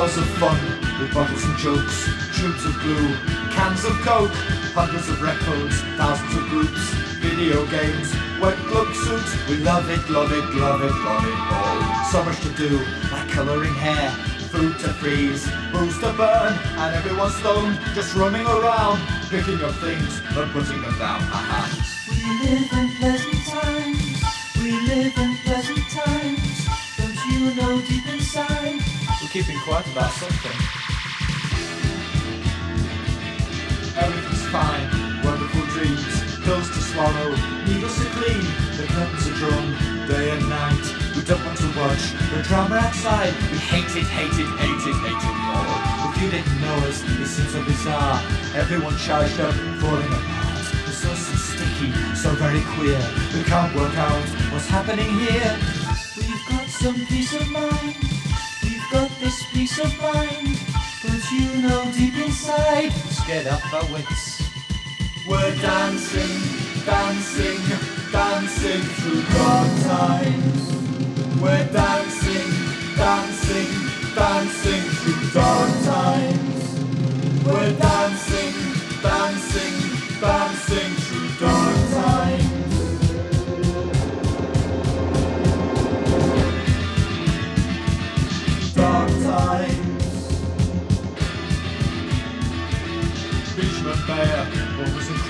Hours of fun with bottles and jokes, tubes of glue, cans of coke, hundreds of records, thousands of groups, video games, wet glove suits. We love it, love it, love it, love it all. So much to do, like colouring hair, food to freeze, booze to burn, and everyone's stoned, just roaming around, picking up things and putting them down. Haha. We live in pleasant keeping quiet about something. Everything's fine, wonderful dreams, pills to swallow, needles to clean, the curtains are drawn, day and night. We don't want to watch the drama outside. We hate it, hate it, hate it, hate it all. If you didn't know us, it seems so bizarre. Everyone charged up, falling apart. We're so, so sticky, so very queer. We can't work out what's happening here. We've got some peace of mind. Of mind. Don't you know deep inside? scared of our wits. We're dancing, dancing, dancing through dark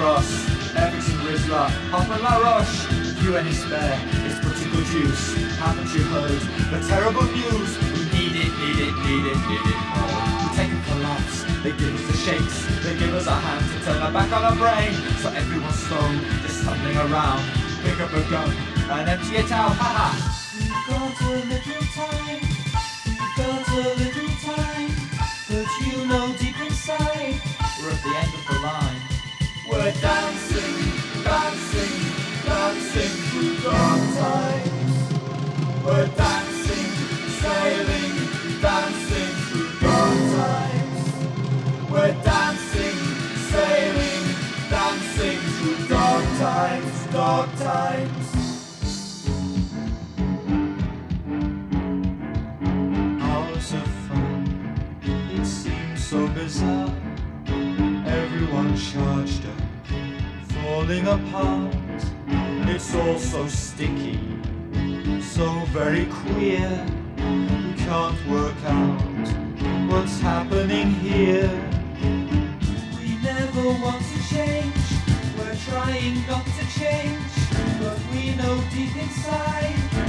Cross, Everton Rizzler, Hopper La Roche. If you any spare, it's pretty good use. Haven't you heard the terrible news? We need it, need it, need it, need it more. We take it for they give us the shakes, they give us a hand to turn our back on our brain. So everyone's stoned, just stumbling around. Pick up a gun and empty it out, haha. We're dancing, dancing, dancing through dark times. We're dancing, sailing, dancing through dark times. We're dancing, sailing, dancing through dark times, dark times. Falling apart. It's all so sticky, so very queer. We can't work out what's happening here. We never want to change. We're trying not to change. But we know deep inside.